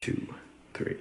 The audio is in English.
two, three.